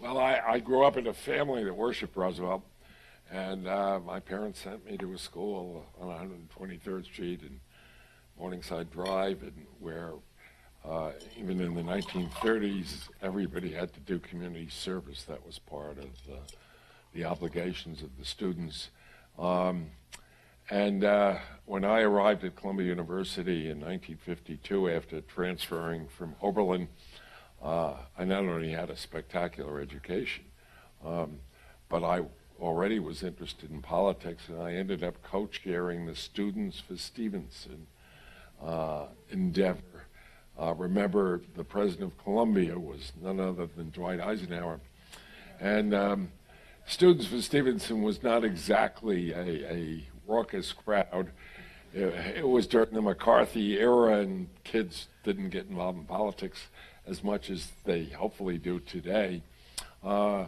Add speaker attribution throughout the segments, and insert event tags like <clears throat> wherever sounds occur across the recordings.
Speaker 1: Well, I, I grew up in a family that worshiped Roosevelt, and uh, my parents sent me to a school on 123rd Street and Morningside Drive, and where uh, even in the 1930s, everybody had to do community service. That was part of the, the obligations of the students. Um, and uh, when I arrived at Columbia University in 1952, after transferring from Oberlin, uh, I not only had a spectacular education, um, but I already was interested in politics, and I ended up co-chairing the Students for Stevenson uh, endeavor. Uh, remember, the president of Columbia was none other than Dwight Eisenhower, and um, Students for Stevenson was not exactly a, a raucous crowd. It, it was during the McCarthy era, and kids didn't get involved in politics as much as they hopefully do today. Uh,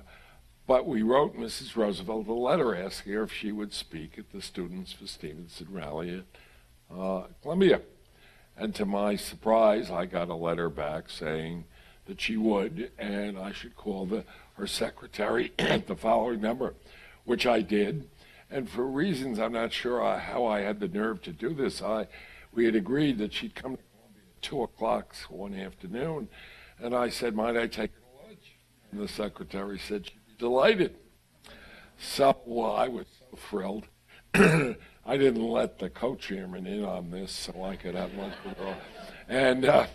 Speaker 1: but we wrote Mrs. Roosevelt a letter asking her if she would speak at the Students for Stevenson rally at uh, Columbia. And to my surprise, I got a letter back saying that she would, and I should call the, her secretary at <clears throat> the following number, which I did. And for reasons I'm not sure how I had the nerve to do this, I we had agreed that she'd come to two o'clock one afternoon, and I said, "Might I take her to lunch?" And the secretary said she'd be delighted. So well, I was so thrilled. <clears throat> I didn't let the co-chairman in on this, so I could have lunch with her. And uh,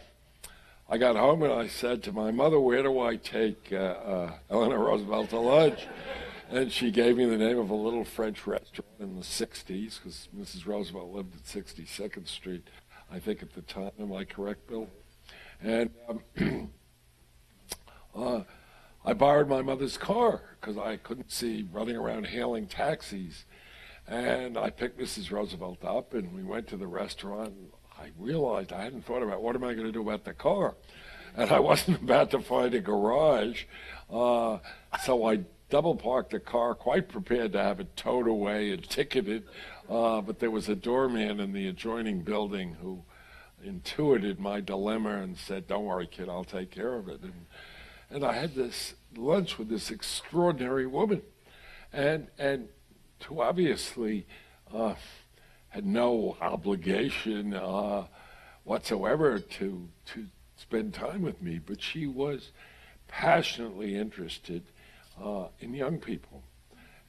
Speaker 1: I got home and I said to my mother, "Where do I take uh, uh, Eleanor Roosevelt to lunch?" And she gave me the name of a little French restaurant in the 60s, because Mrs. Roosevelt lived at 62nd Street I think at the time. Am I correct, Bill? And um, <clears throat> uh, I borrowed my mother's car because I couldn't see running around hailing taxis. And I picked Mrs. Roosevelt up, and we went to the restaurant. I realized I hadn't thought about what am I going to do about the car, and I <laughs> wasn't about to find a garage. Uh, so I double parked the car, quite prepared to have it towed away and <laughs> ticketed. Uh, but there was a doorman in the adjoining building who intuited my dilemma and said, "Don't worry, kid, I'll take care of it." And and I had this lunch with this extraordinary woman, and and who obviously uh, had no obligation uh, whatsoever to to spend time with me, but she was passionately interested uh, in young people,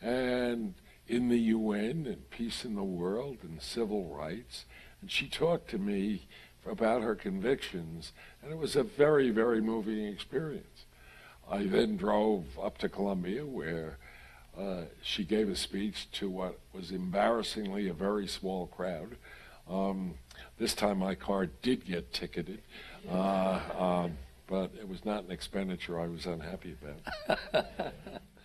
Speaker 1: and in the UN and peace in the world and civil rights. And she talked to me about her convictions, and it was a very, very moving experience. I then drove up to Columbia where uh, she gave a speech to what was embarrassingly a very small crowd. Um, this time my car did get ticketed, uh, um, but it was not an expenditure I was unhappy about. <laughs>